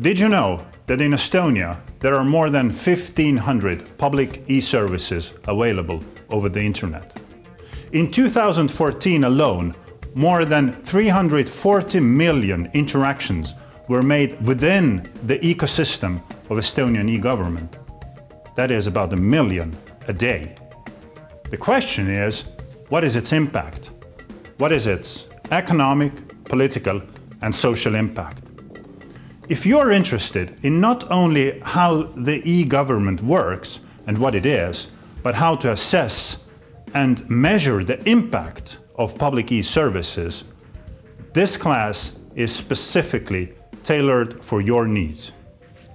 Did you know that in Estonia there are more than 1500 public e-services available over the internet? In 2014 alone, more than 340 million interactions were made within the ecosystem of Estonian e-government. That is about a million a day. The question is, what is its impact? What is its economic, political and social impact? If you're interested in not only how the e-government works and what it is, but how to assess and measure the impact of public e-services, this class is specifically tailored for your needs.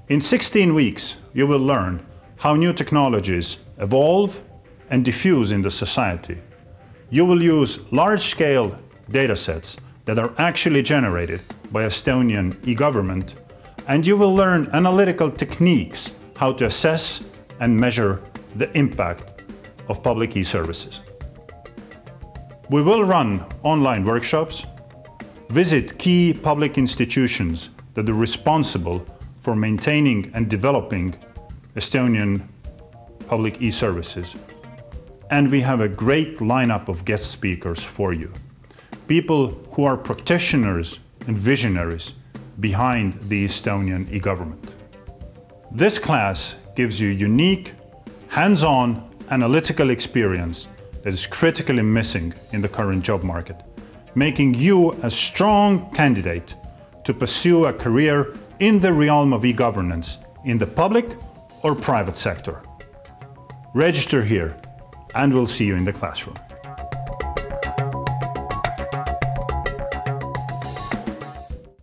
In 16 weeks, you will learn how new technologies evolve and diffuse in the society. You will use large-scale datasets that are actually generated by Estonian e-government and you will learn analytical techniques how to assess and measure the impact of public e-services. We will run online workshops, visit key public institutions that are responsible for maintaining and developing Estonian public e-services. And we have a great lineup of guest speakers for you. People who are practitioners and visionaries behind the Estonian e-government. This class gives you unique, hands-on, analytical experience that is critically missing in the current job market, making you a strong candidate to pursue a career in the realm of e-governance in the public or private sector. Register here and we'll see you in the classroom.